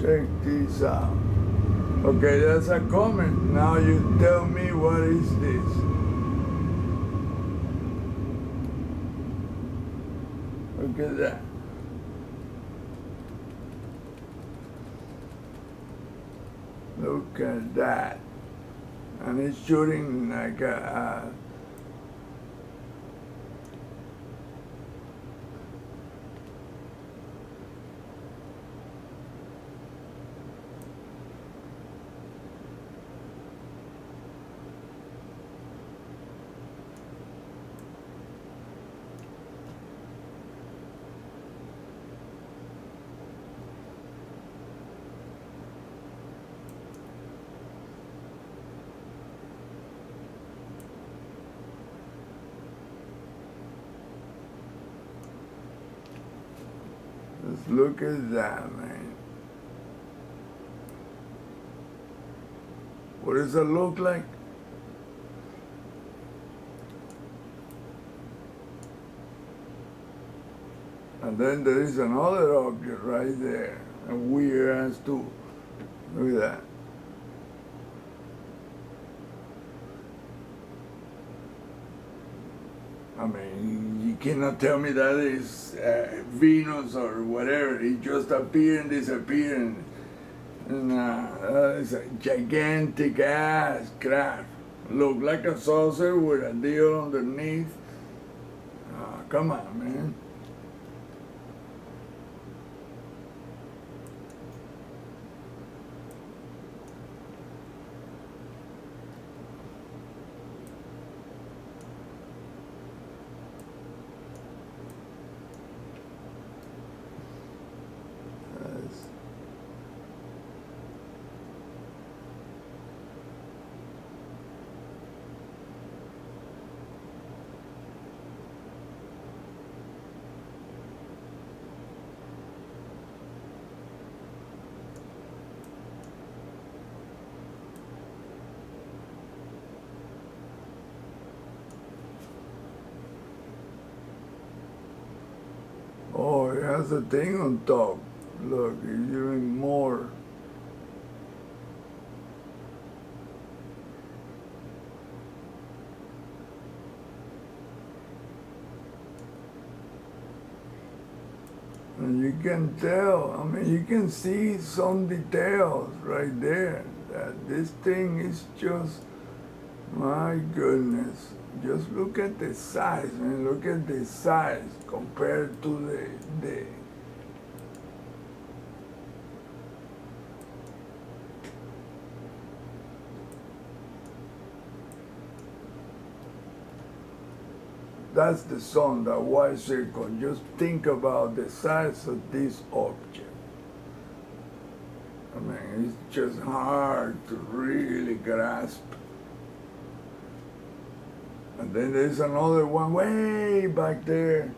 Check this out. Okay, that's a comment. Now you tell me what is this? Look at that. Look at that. And it's shooting like a, Just look at that, man. What does it look like? And then there is another object right there, a weird ass too. Look at that. I mean, cannot tell me that is uh, Venus or whatever. It just appear and disappear. And, and uh, it's a gigantic ass craft. Look like a saucer with a deal underneath. Uh, come on, man. That's- Oh, it has a thing on top. Look, it's even more. And you can tell, I mean, you can see some details right there. That this thing is just, my goodness. Just look at the size, man. Look at the size compared to the, the That's the sun, that white circle. Just think about the size of this object. I mean, it's just hard to really grasp. Then there's another one way back there.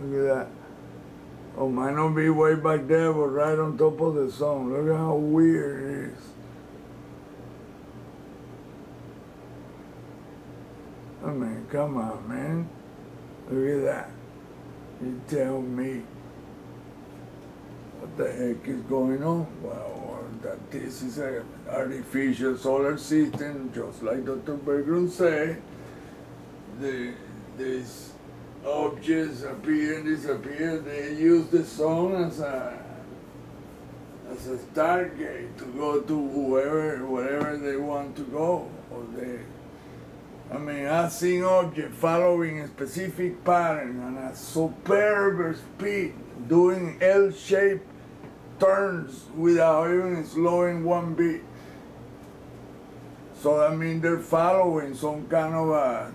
Look at that. Oh, might not be way back there, but right on top of the sun. Look at how weird it is. Oh, I mean, come on, man. Look at that. You tell me what the heck is going on? Well, that this is an artificial solar system, just like Dr. Bergeron said. The, these objects appear and disappear. They use the sun as a as a stargate to go to whoever, wherever they want to go, or they I mean, I've seen objects following a specific pattern and a superb speed, doing L-shaped turns without even slowing one bit. So I mean, they're following some kind of a,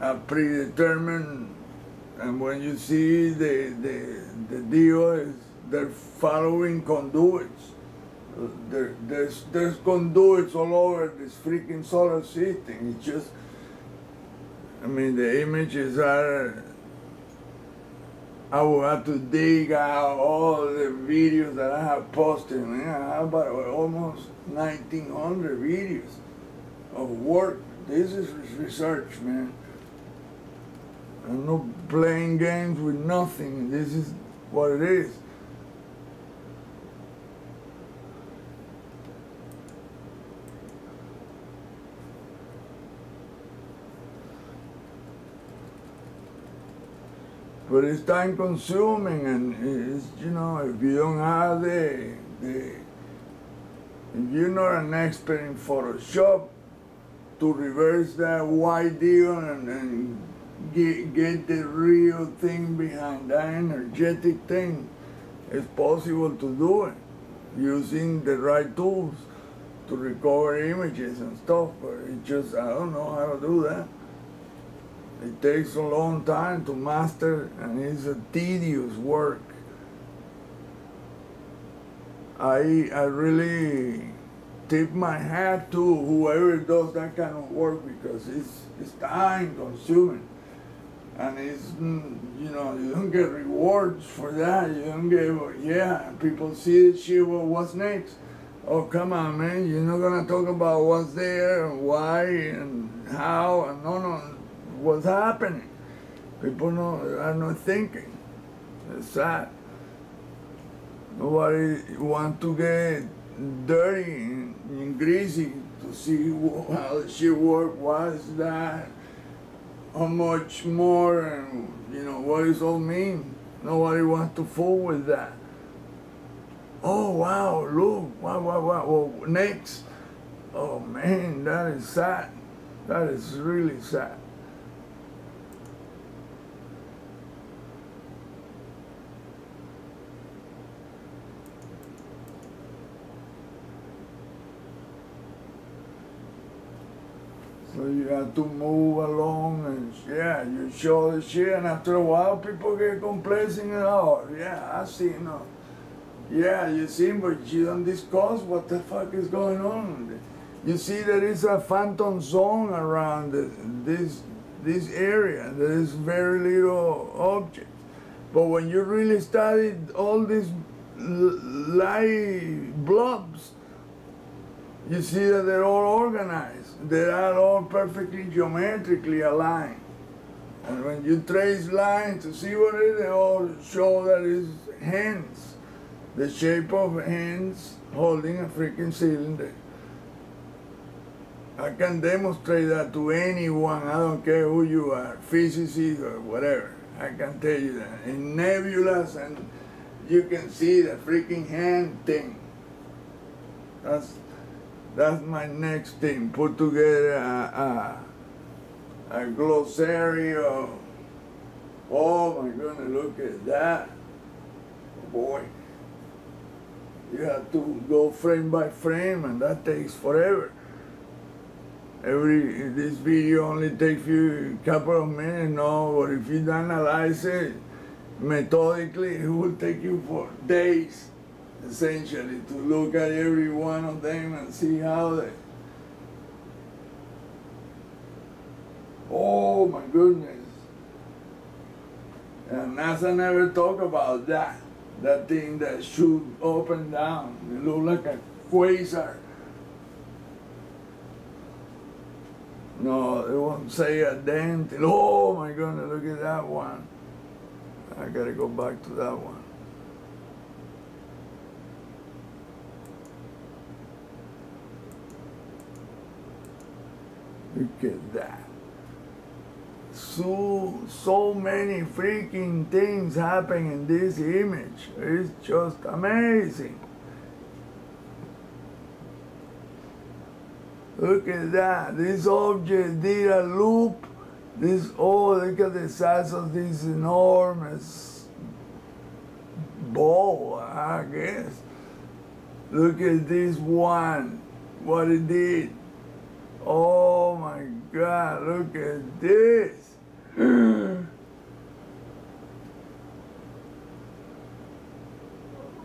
a predetermined, and when you see the, the, the deal is they're following conduits. There, there's there's conduits all over this freaking solar system. It's just, I mean, the images are. I will have to dig out all the videos that I have posted. Man, I have about almost 1,900 videos of work. This is research, man. I'm not playing games with nothing. This is what it is. But it's time consuming and it's, you know, if you don't have the, the if you're not an expert in Photoshop, to reverse that white deal and, and get, get the real thing behind that energetic thing, it's possible to do it using the right tools to recover images and stuff, but it just, I don't know how to do that. It takes a long time to master and it's a tedious work. I, I really tip my hat to whoever does that kind of work because it's, it's time consuming. And it's, mm, you know, you don't get rewards for that. You don't get, yeah, people see the shit, well, what's next? Oh, come on, man, you're not gonna talk about what's there and why and how, and no, no, what's happening. People no, are not thinking. It's sad. Nobody want to get dirty and, and greasy to see how she work, what's that, how much more, and you know, what does all mean. Nobody wants to fool with that. Oh, wow, look, wow, wow, wow, well, next. Oh, man, that is sad. That is really sad. So you have to move along and yeah, you show the shit and after a while people get complacent and oh yeah, I see no. Yeah, you see, but you don't discuss what the fuck is going on. You see there is a phantom zone around this this area. There is very little objects. But when you really study all these light blobs, you see that they're all organized. They are all perfectly geometrically aligned. And when you trace lines to see what it is, they all show that it's hands. The shape of hands holding a freaking cylinder. I can demonstrate that to anyone, I don't care who you are, physicist or whatever. I can tell you that. In nebulas and you can see the freaking hand thing. That's that's my next thing. Put together a, a, a glossary of, oh my goodness, look at that. Boy, you have to go frame by frame and that takes forever. Every, this video only takes you a couple of minutes, no, but if you analyze it methodically, it will take you for days essentially, to look at every one of them and see how they. Oh my goodness. And NASA never talk about that. That thing that shoot up and down. It look like a quasar. No, they won't say a dent. Oh my goodness, look at that one. I gotta go back to that one. Look at that. So, so many freaking things happen in this image. It's just amazing. Look at that. This object did a loop. This, oh, look at the size of this enormous ball, I guess. Look at this one, what it did. Oh my God, look at this.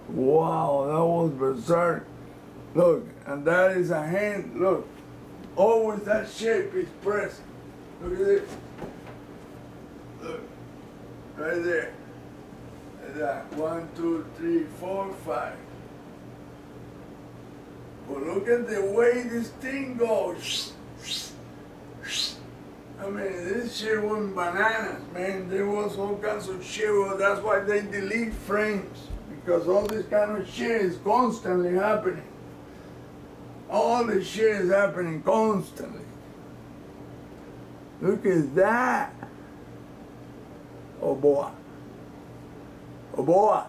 wow, that was berserk. Look, and that is a hand, look. Always that shape is present. Look at this. Look, right there. Like that. One, two, three, four, five. But look at the way this thing goes. I mean, this shit was bananas, man. There was all kinds of shit. Well, that's why they delete frames. Because all this kind of shit is constantly happening. All this shit is happening constantly. Look at that. Oh boy. Oh boy.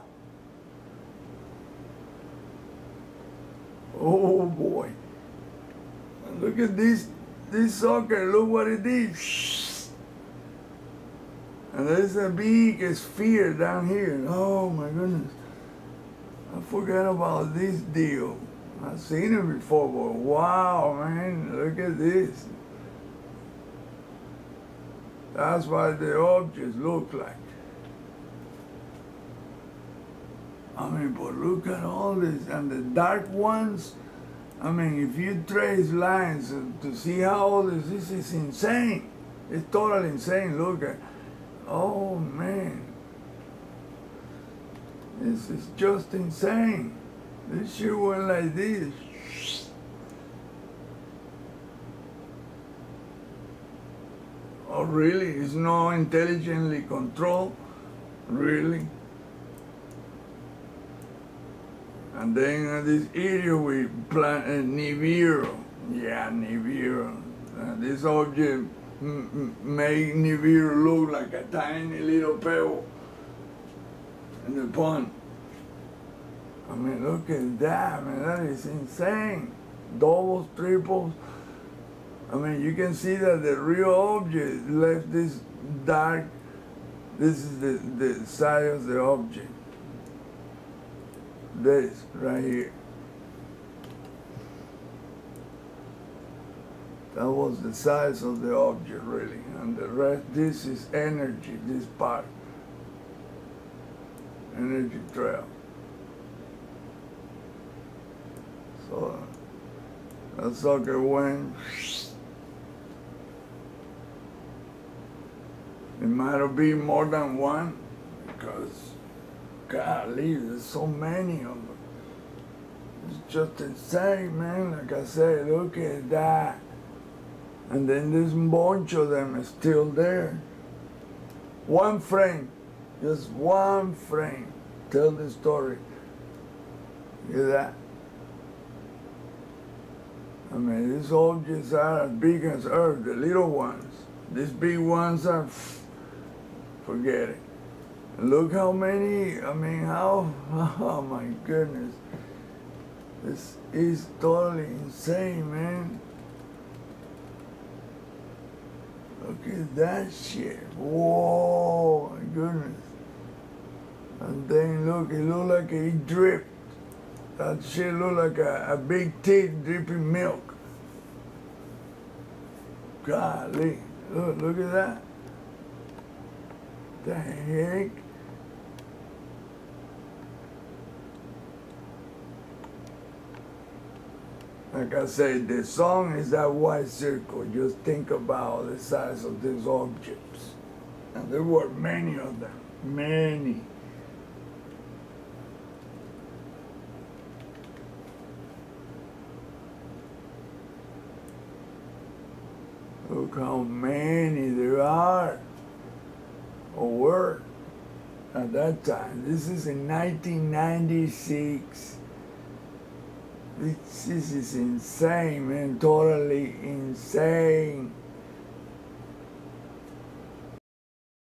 Oh boy. Look at this this sucker, look what it did. And there's a big sphere down here. Oh my goodness. I forgot about this deal. I've seen it before, but wow, man, look at this. That's what the objects look like. I mean, but look at all this, and the dark ones, I mean, if you trace lines to see how all this, this is insane. It's totally insane, look at, oh man. This is just insane. This shit went like this. Oh, really? It's not intelligently controlled? Really? And then this area we plant uh, Nibiru. Yeah, Nibiru. Uh, this object made Nibiru look like a tiny little pebble in the pond. I mean, look at that, man. That is insane. Doubles, triples. I mean, you can see that the real object left this dark. This is the, the side of the object. This right here. That was the size of the object, really. And the rest, this is energy, this part. Energy trail. So that sucker went. It might have been more than one because, golly, there's so many of them. It's just insane, man. Like I said, look at that. And then this bunch of them is still there. One frame, just one frame. Tell the story. Look at that. I mean, these objects are as big as Earth, the little ones. These big ones are, forget it. Look how many, I mean, how, oh my goodness. This is totally insane, man. Look at that shit. Whoa, my goodness. And then look, it looked like it dripped. That shit look like a, a big teeth dripping milk. Golly, look, look at that. The heck? Like I said, the song is that white circle. Just think about the size of these objects. And there were many of them, many. Look how many there are or were at that time. This is in 1996. This, is insane, man, totally insane.